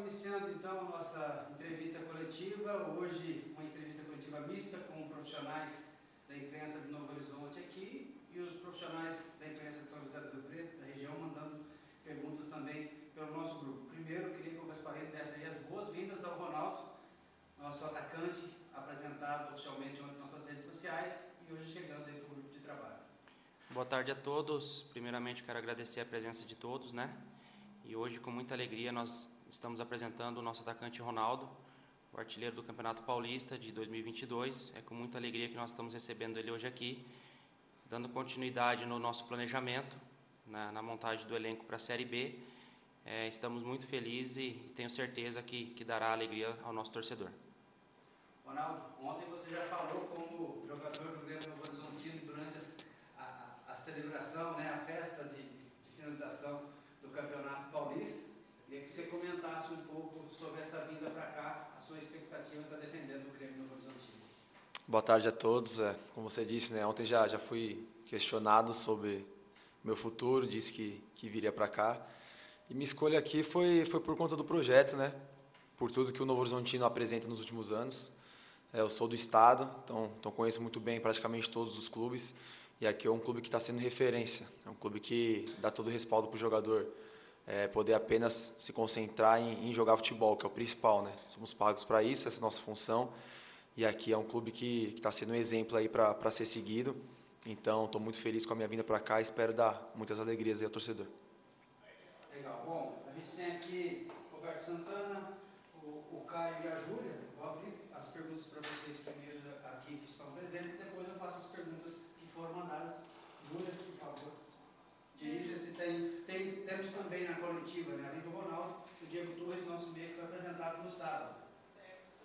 iniciando então nossa entrevista coletiva. Hoje, uma entrevista coletiva mista com profissionais da imprensa de Novo Horizonte aqui e os profissionais da imprensa de São José do Rio Preto, da região, mandando perguntas também pelo nosso grupo. Primeiro, eu queria que o Gasparini desse aí as boas-vindas ao Ronaldo, nosso atacante, apresentado oficialmente em nossas redes sociais e hoje chegando aí para o grupo de trabalho. Boa tarde a todos. Primeiramente, quero agradecer a presença de todos, né? E hoje, com muita alegria, nós estamos apresentando o nosso atacante Ronaldo, o artilheiro do Campeonato Paulista de 2022. É com muita alegria que nós estamos recebendo ele hoje aqui, dando continuidade no nosso planejamento, na, na montagem do elenco para a Série B. É, estamos muito felizes e tenho certeza que, que dará alegria ao nosso torcedor. Ronaldo, ontem você já falou como jogador do Grêmio Horizontino durante a, a, a celebração, né, a festa de, de finalização Campeonato Paulista. Queria que você comentasse um pouco sobre essa vinda para cá, a sua expectativa está defendendo o Grêmio Novo Horizontino. Boa tarde a todos. É, como você disse, né, ontem já, já fui questionado sobre meu futuro, disse que, que viria para cá. E minha escolha aqui foi, foi por conta do projeto, né? por tudo que o Novo Horizontino apresenta nos últimos anos. É, eu sou do estado, então, então conheço muito bem praticamente todos os clubes. E aqui é um clube que está sendo referência, é um clube que dá todo o respaldo para o jogador é, poder apenas se concentrar em, em, jogar futebol, que é o principal, né? Somos pagos para isso, essa é a nossa função. E aqui é um clube que está sendo um exemplo aí para ser seguido. Então, estou muito feliz com a minha vinda para cá e espero dar muitas alegrias aí ao torcedor. Legal. Bom, a gente tem aqui Roberto Santana, o, o Caio e a Júlia. Vou abrir as perguntas para vocês primeiro aqui que estão presentes, depois eu faço as perguntas foram mandadas. Júlia, por favor. Dirija-se. Tem, tem, temos também na coletiva, né, além do Ronaldo, o Diego Torres, nosso meio, que foi apresentado no sábado. Certo.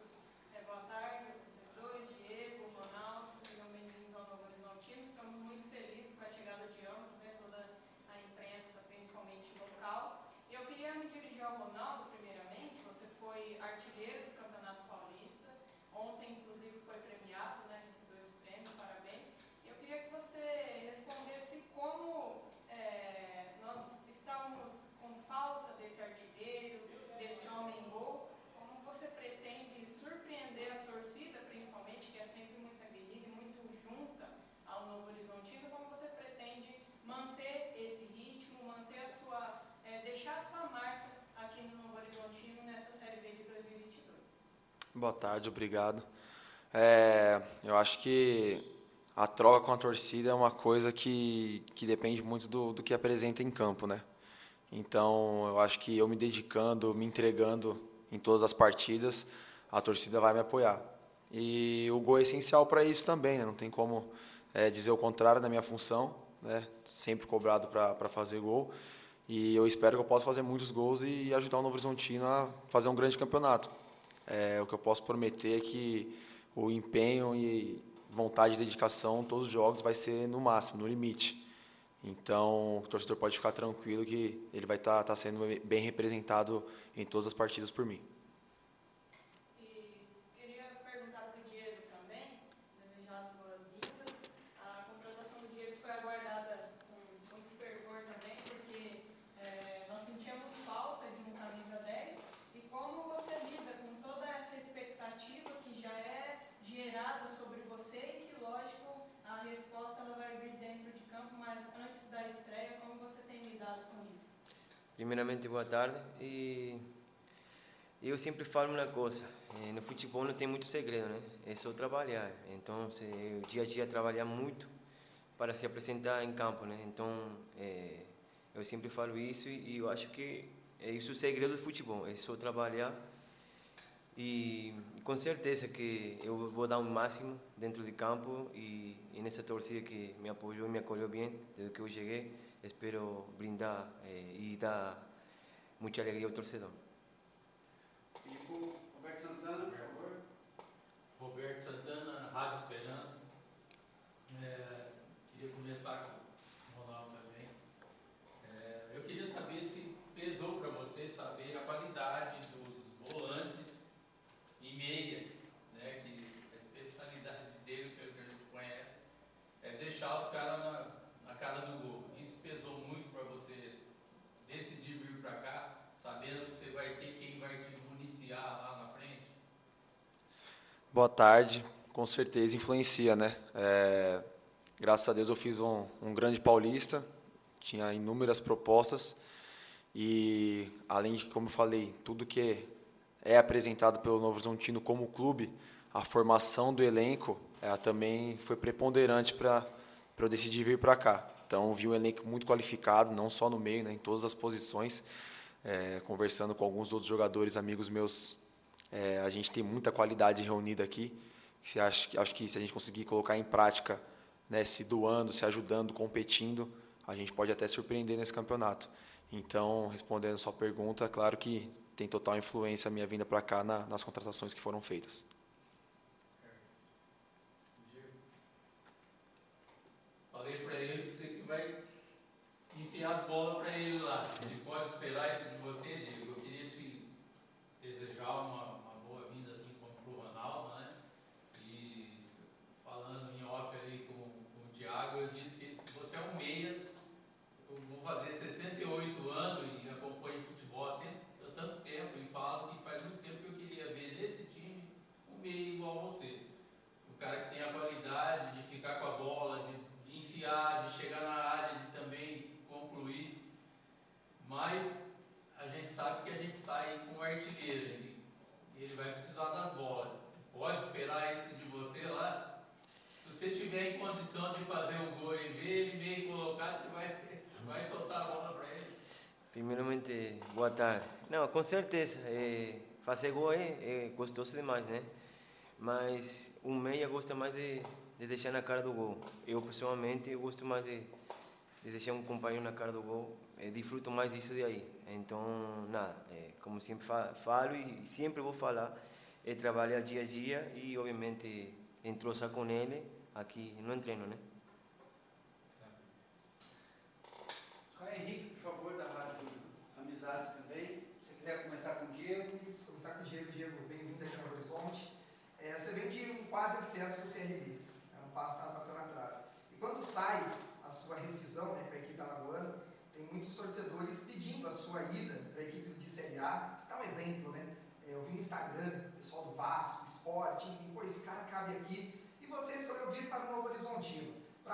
É, boa tarde a vocês dois, Diego, Ronaldo, sejam bem-vindos ao Novo Horizontino. Ficamos muito felizes com a chegada de ambos, né, toda a imprensa, principalmente local. Eu queria me dirigir ao Ronaldo, primeiramente. Você foi artilheiro do Campeonato Paulista. Ontem, inclusive, foi premiado, né, recebeu esse prêmio, parabéns queria que você respondesse como é, nós estávamos com falta desse artilheiro, desse homem gol, como você pretende surpreender a torcida, principalmente, que é sempre muito aguerrida e muito junta ao Novo Horizontino, como você pretende manter esse ritmo, manter a sua, é, deixar a sua marca aqui no Novo Horizontino nessa Série B de 2022? Boa tarde, obrigado. É, eu acho que a troca com a torcida é uma coisa que, que depende muito do, do que apresenta em campo, né? Então, eu acho que eu me dedicando, me entregando em todas as partidas, a torcida vai me apoiar. E o gol é essencial para isso também, né? não tem como é, dizer o contrário da minha função, né? sempre cobrado para fazer gol. E eu espero que eu possa fazer muitos gols e ajudar o Novo Horizontino a fazer um grande campeonato. É, o que eu posso prometer é que o empenho e, vontade e dedicação, todos os jogos vai ser no máximo, no limite. Então, o torcedor pode ficar tranquilo que ele vai estar tá, tá sendo bem representado em todas as partidas por mim. E queria perguntar para o Diego também, desejar as boas-vindas. A contratação do Diego foi aguardada com muito fervor também, porque é, nós sentíamos falta de um camisa 10. E como você lida com toda essa expectativa que já é gerada sobre você e que, lógico, a resposta ela vai vir dentro de campo, mas antes da estreia, como você tem lidado com isso? Primeiramente, boa tarde. E eu sempre falo uma coisa, eh, no futebol não tem muito segredo, né? É só trabalhar. Então, dia a dia trabalhar muito para se apresentar em campo, né? Então, é, eu sempre falo isso e, e eu acho que é isso o segredo do futebol, é só trabalhar e com certeza que eu vou dar o máximo dentro de campo e, e nessa torcida que me apoiou e me acolheu bem desde que eu cheguei, espero brindar eh, e dar muita alegria ao torcedor. Roberto Santana, por favor. Roberto Santana, Rádio Esperança. É, queria começar com Boa tarde. Com certeza influencia, né? É, graças a Deus eu fiz um, um grande paulista, tinha inúmeras propostas e além de, como eu falei, tudo que é apresentado pelo Novo Horizontino como clube, a formação do elenco ela também foi preponderante para eu decidir vir para cá. Então, vi um elenco muito qualificado, não só no meio, né, em todas as posições. É, conversando com alguns outros jogadores, amigos meus, é, a gente tem muita qualidade reunida aqui. Se acho, acho que se a gente conseguir colocar em prática, né, se doando, se ajudando, competindo, a gente pode até surpreender nesse campeonato. Então, respondendo sua pergunta, claro que tem total influência a minha vinda para cá na, nas contratações que foram feitas. enfiar as bolas para ele lá. Ele pode esperar isso de você, Diego. Eu queria te desejar uma, uma boa vinda, assim como para o Ronaldo, né? E falando em off ali com, com o Thiago, eu disse que você é um meia. Eu vou fazer 68 anos e acompanho futebol há tanto tempo e falo que faz muito tempo que eu queria ver nesse time um meia igual a você. O cara que tem a qualidade de ficar com a bola, de, de enfiar, de chegar na área, de também mas a gente sabe que a gente está aí com o artilheiro, ele, ele vai precisar das bolas. Pode esperar isso de você lá? Se você tiver em condição de fazer um gol e ver ele meio colocado, você vai, vai soltar a bola para ele. Primeiramente, boa tarde. Não, com certeza. É, fazer gol é, é gostoso demais, né? Mas o meia gosta mais de, de deixar na cara do gol. Eu, pessoalmente, eu gosto mais de, de deixar um companheiro na cara do gol eu disfruto mais disso de aí. Então, nada, é, como sempre falo e sempre vou falar, é trabalhar dia a dia e, obviamente, entrosar com ele aqui no treino, né? Henrique, por favor, da Rádio Amizades também. Se quiser começar com o Diego. Começar com o Diego. Diego, bem-vindo aqui no Horizonte. É, você vem de um quase acesso para o CRB. Ano passado bateu na trave. E quando sai a sua rescisão né, com a equipe alagoana, muitos torcedores pedindo a sua ida para equipes de Série A. Você dá um exemplo, né? É, eu vi no Instagram, pessoal do Vasco, Esporte, enfim, pô, esse cara cabe aqui. E você escolheu vir para o Novo Horizontino.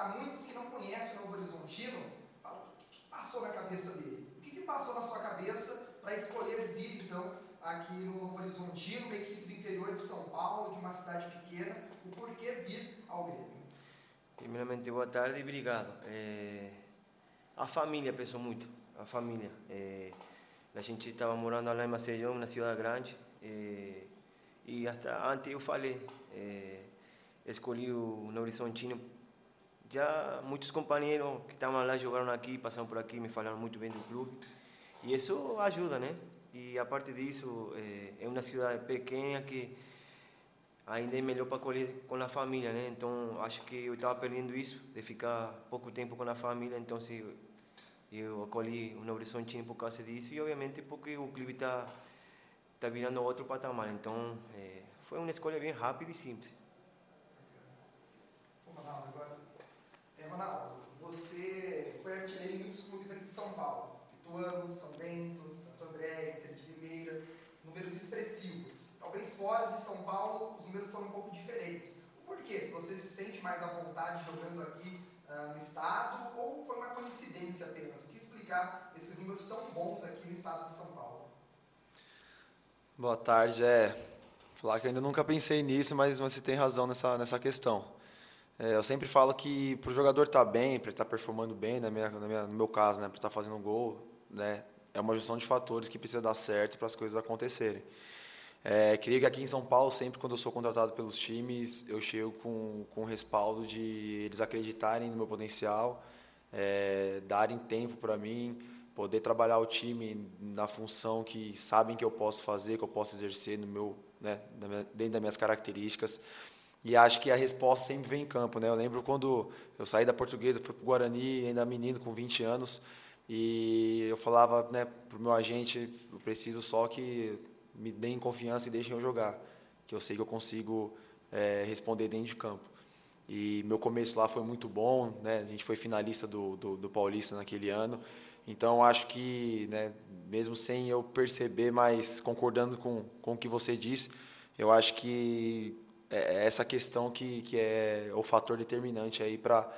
Muitos que não conhecem o Novo Horizontino, o que, passou na cabeça dele? O que, que passou na sua cabeça para escolher vir, então, aqui no Novo Horizontino, uma equipe do interior de São Paulo, de uma cidade pequena, o porquê vir ao Grêmio? Primeiramente, boa tarde e obrigado. É... A família pensou muito, a família. É, a gente estava morando lá em Maceió, na cidade grande, é, e até antes eu falei, é, escolhi o Novo Horizontino. Já muitos companheiros que estavam lá jogaram aqui, passaram por aqui, me falaram muito bem do clube. E isso ajuda, né? E a parte disso, é, é uma cidade pequena que ainda é melhor para colher com a família, né? Então, acho que eu estava perdendo isso, de ficar pouco tempo com a família. Então, se eu acolhi o Novo Horizontino por causa disso e, obviamente, porque o clube está tá virando outro patamar. Então, é, foi uma escolha bem rápida e simples. Ronaldo, agora. É, Ronaldo, você foi artilheiro em muitos clubes aqui de São Paulo. Ituano, São Bento, Santo André, Inter de Limeira. Números expressivos. Talvez fora de São Paulo os números foram um pouco diferentes. Por quê? Você se sente mais à vontade jogando aqui uh, no estado ou foi uma coincidência apenas? O que explicar esses números tão bons aqui no estado de São Paulo? Boa tarde. É, falar que eu ainda nunca pensei nisso, mas, você tem razão nessa, nessa questão. É, eu sempre falo que para o jogador estar tá bem, para ele estar tá performando bem, na minha, na minha, no meu caso, né, para estar tá fazendo um gol, né, é uma junção de fatores que precisa dar certo para as coisas acontecerem. É, queria que aqui em São Paulo, sempre quando eu sou contratado pelos times, eu chego com, com o respaldo de eles acreditarem no meu potencial, é, darem tempo para mim, poder trabalhar o time na função que sabem que eu posso fazer, que eu posso exercer no meu, né, dentro das minhas características. E acho que a resposta sempre vem em campo. Né? Eu lembro quando eu saí da portuguesa, fui para o Guarani, ainda menino, com 20 anos, e eu falava né, para o meu agente, eu preciso só que me deem confiança e deixem eu jogar, que eu sei que eu consigo é, responder dentro de campo. E meu começo lá foi muito bom, né? A gente foi finalista do, do, do Paulista naquele ano. Então acho que, né, mesmo sem eu perceber, mas concordando com, com o que você disse, eu acho que é, é essa questão que, que é o fator determinante aí para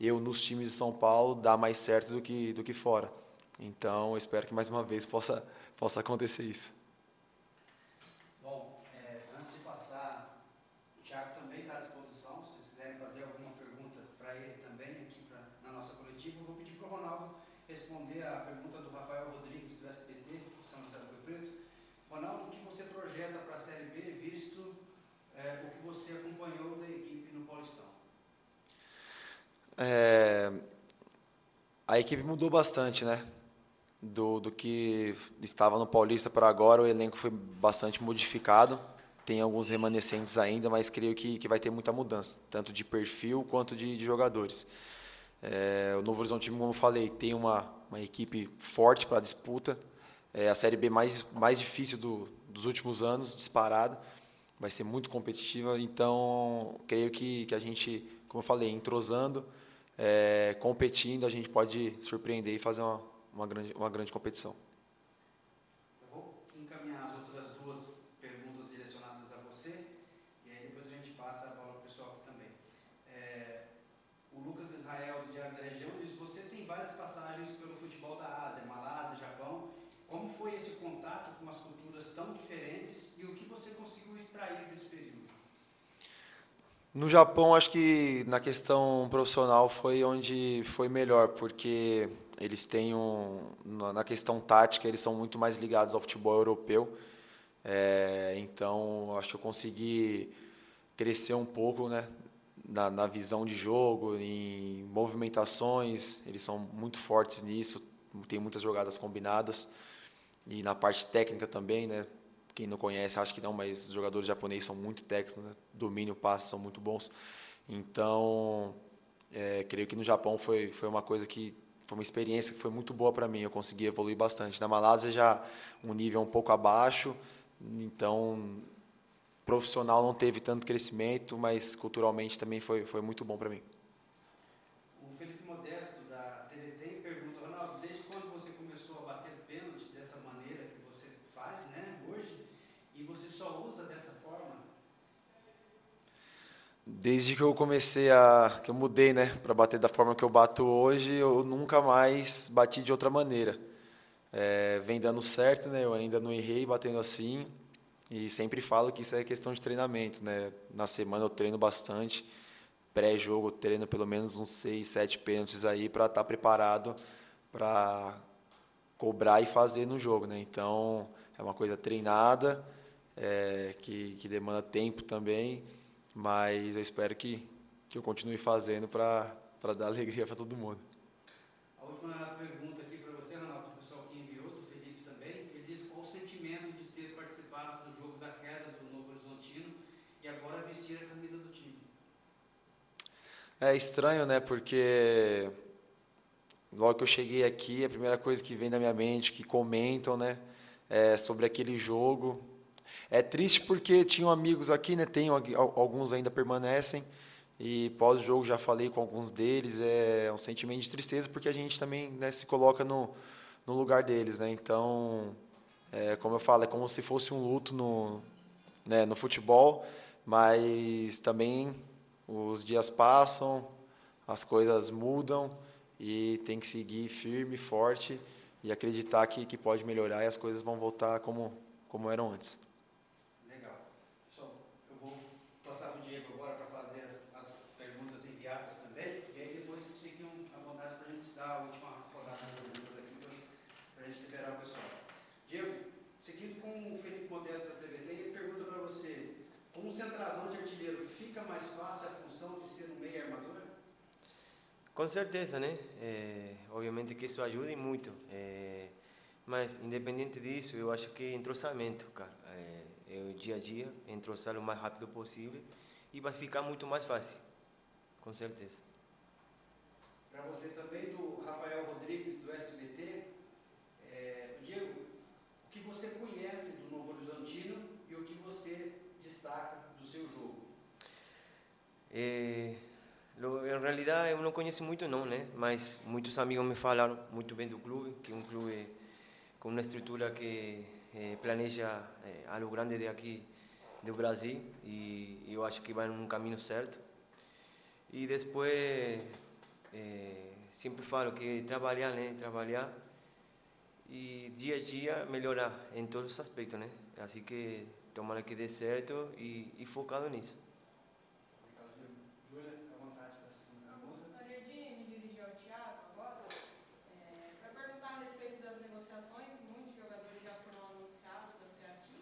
eu nos times de São Paulo dar mais certo do que do que fora. Então, eu espero que mais uma vez possa possa acontecer isso. Bom, é, antes de passar, o Thiago também está à disposição. Se vocês quiserem fazer alguma pergunta para ele também aqui pra, na nossa coletiva, eu vou pedir para o Ronaldo responder a pergunta do Rafael Rodrigues do SBT, de São José do Rio Preto. Ronaldo, o que você projeta para a Série B, visto é, o que você acompanhou da equipe no Paulistão? É, a equipe mudou bastante, né? Do, do que estava no Paulista para agora, o elenco foi bastante modificado. Tem alguns remanescentes ainda, mas creio que, que vai ter muita mudança, tanto de perfil quanto de, de jogadores. É, o Novo Horizonte, como eu falei, tem uma, uma equipe forte para a disputa. É a Série B mais, mais difícil do, dos últimos anos, disparado. Vai ser muito competitiva, então creio que, que a gente, como eu falei, entrosando, é, competindo, a gente pode surpreender e fazer uma, uma, grande, uma grande competição. Eu vou encaminhar as outras duas perguntas direcionadas a você, e aí depois a gente passa a bola para o pessoal aqui também. É, o Lucas Israel, do Diário da Região, diz: Você tem várias passagens pelo futebol da Ásia, Malásia, Japão. Como foi esse contato com as culturas tão diferentes e o que você extrair desse período? No Japão, acho que na questão profissional foi onde foi melhor, porque eles têm um, na questão tática eles são muito mais ligados ao futebol europeu. É, então, acho que eu consegui crescer um pouco, né, na, na visão de jogo, em movimentações. Eles são muito fortes nisso, tem muitas jogadas combinadas e na parte técnica também, né? Quem não conhece, acho que não, mas os jogadores japoneses são muito técnicos, né? domínio, passe são muito bons. Então, é, creio que no Japão foi, foi uma coisa que foi uma experiência que foi muito boa para mim, eu consegui evoluir bastante. Na Malásia já um nível um pouco abaixo, então profissional não teve tanto crescimento, mas culturalmente também foi, foi muito bom para mim. Desde que eu comecei a. que eu mudei, né, para bater da forma que eu bato hoje, eu nunca mais bati de outra maneira. É, vem dando certo, né, eu ainda não errei batendo assim. E sempre falo que isso é questão de treinamento, né? Na semana eu treino bastante. Pré-jogo treino pelo menos uns 6, 7 pênaltis aí para estar tá preparado para cobrar e fazer no jogo, né? Então, é uma coisa treinada, é, que, que demanda tempo também mas eu espero que, que eu continue fazendo para dar alegria para todo mundo. A última pergunta aqui para você, Ronaldo, o pessoal que enviou, do Felipe também, ele disse qual o sentimento de ter participado do jogo da queda do Novo Horizontino e agora vestir a camisa do time. É estranho, né? Porque logo que eu cheguei aqui, a primeira coisa que vem na minha mente, que comentam, né, é sobre aquele jogo, é triste porque tinham amigos aqui, né? Tenho alguns ainda permanecem. E pós-jogo já falei com alguns deles, é um sentimento de tristeza porque a gente também né, se coloca no, no lugar deles, né? Então, é, como eu falo, é como se fosse um luto no, né, no futebol, mas também os dias passam, as coisas mudam e tem que seguir firme, forte e acreditar que, que pode melhorar e as coisas vão voltar como, como eram antes. Mais fácil a função de ser um meio armador? Com certeza, né? É, obviamente que isso ajuda muito. É, mas, independente disso, eu acho que entrosamento, cara. É, é o dia a dia, entrosar o mais rápido possível e vai ficar muito mais fácil. Com certeza. Para você também, do Rafael Rodrigues, do SBT, é, Diego, o que você conhece do Novo Horizontino e o que você destaca? É, em realidade eu não conheço muito não, né? Mas muitos amigos me falaram muito bem do clube, que é um clube com uma estrutura que é, planeja é, algo grande de aqui do Brasil e eu acho que vai num caminho certo. E depois, é, sempre falo que trabalhar, né? Trabalhar e dia a dia melhorar em todos os aspectos, né? Assim que tomara que dê certo e, e focado nisso. Júlia, à vontade para a segunda pergunta. Gostaria de me dirigir ao Thiago agora, é, para perguntar a respeito das negociações. Muitos jogadores já foram anunciados até aqui.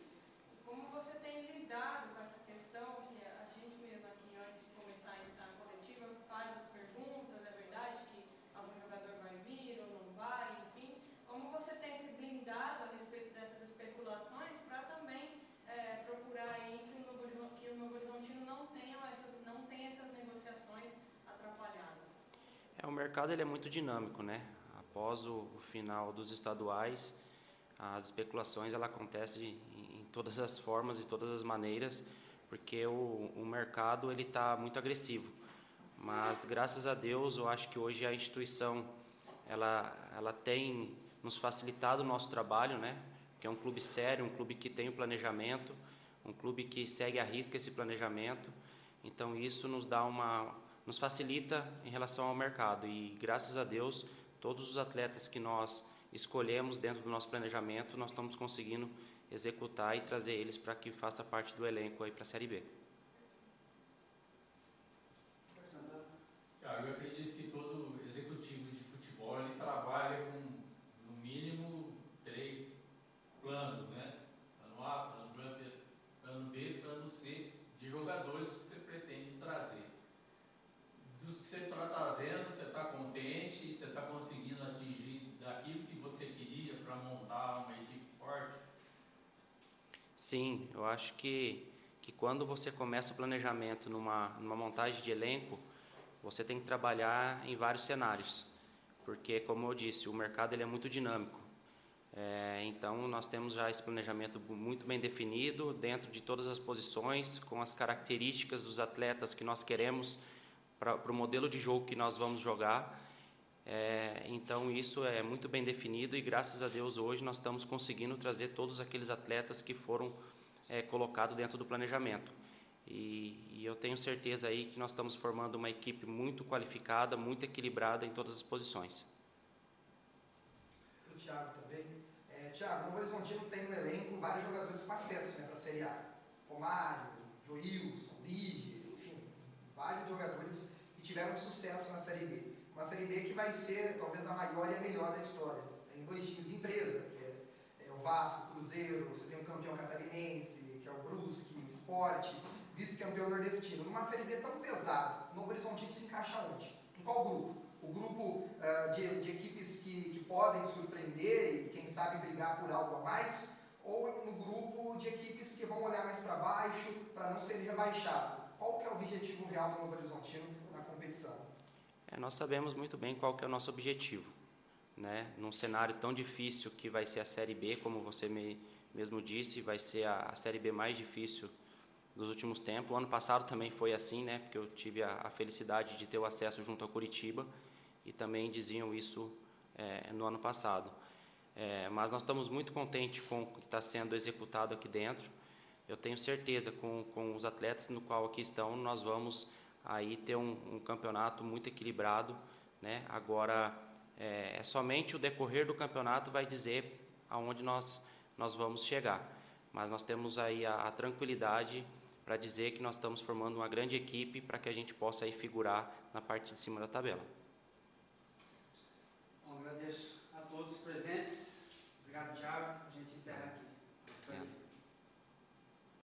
E como você tem lidado com essa questão, que a gente mesmo aqui, antes de começar a entrar na coletiva, faz as perguntas, é verdade que algum jogador vai vir ou não vai, enfim. Como você tem se blindado a respeito dessas especulações para também é, procurar aí que o Novo Horizon- que o Novo Horizontino não tenha essas, não tenha essas negociações atrapalhadas? É, o mercado ele é muito dinâmico, né? Após o, o final dos estaduais, as especulações ela acontecem em, em todas as formas e todas as maneiras, porque o, o mercado ele está muito agressivo. Mas graças a Deus, eu acho que hoje a instituição ela ela tem nos facilitado o nosso trabalho, né? Que é um clube sério, um clube que tem o planejamento, um clube que segue à risca esse planejamento. Então isso nos dá uma nos facilita em relação ao mercado e graças a Deus todos os atletas que nós escolhemos dentro do nosso planejamento nós estamos conseguindo executar e trazer eles para que faça parte do elenco aí para a Série B. Eu acredito que todo executivo de futebol ele trabalha com no mínimo três planos, né? Plano A, plano B, plano B, plano C de jogadores que você pretende trazer. Dos que você está trazendo, você está você está conseguindo atingir daquilo que você queria para montar uma equipe forte? Sim, eu acho que, que quando você começa o planejamento numa, numa montagem de elenco, você tem que trabalhar em vários cenários, porque, como eu disse, o mercado ele é muito dinâmico. É, então, nós temos já esse planejamento muito bem definido, dentro de todas as posições, com as características dos atletas que nós queremos para o modelo de jogo que nós vamos jogar. É, então isso é muito bem definido e graças a Deus hoje nós estamos conseguindo trazer todos aqueles atletas que foram é, colocados dentro do planejamento. E, e eu tenho certeza aí que nós estamos formando uma equipe muito qualificada, muito equilibrada em todas as posições. O Thiago também. É, Thiago, o Horizontino tem no elenco vários jogadores com acesso né, para a Série A. Romário, Joilson, Lige, enfim, vários jogadores que tiveram sucesso na Série B. Uma Série B que vai ser talvez a maior e a melhor da história. Tem dois times de empresa, que é, é o Vasco, o Cruzeiro, você tem um campeão catarinense, que é o Brusque, o Sport, vice-campeão nordestino. Numa Série B tão pesada, o Novo Horizontino se encaixa onde? Em qual grupo? O grupo ah, de, de equipes que, que podem surpreender e, quem sabe, brigar por algo a mais? Ou no grupo de equipes que vão olhar mais para baixo para não ser rebaixado? Qual que é o objetivo real do Novo Horizontino na competição? É, nós sabemos muito bem qual que é o nosso objetivo, né? Num cenário tão difícil que vai ser a Série B, como você me, mesmo disse, vai ser a, a Série B mais difícil dos últimos tempos. O ano passado também foi assim, né? Porque eu tive a, a felicidade de ter o acesso junto ao Curitiba e também diziam isso é, no ano passado. É, mas nós estamos muito contentes com o que está sendo executado aqui dentro. Eu tenho certeza com, com os atletas no qual aqui estão, nós vamos aí ter um, um campeonato muito equilibrado, né? Agora é, é somente o decorrer do campeonato vai dizer aonde nós nós vamos chegar. Mas nós temos aí a, a tranquilidade para dizer que nós estamos formando uma grande equipe para que a gente possa aí figurar na parte de cima da tabela. Bom, agradeço a todos os presentes.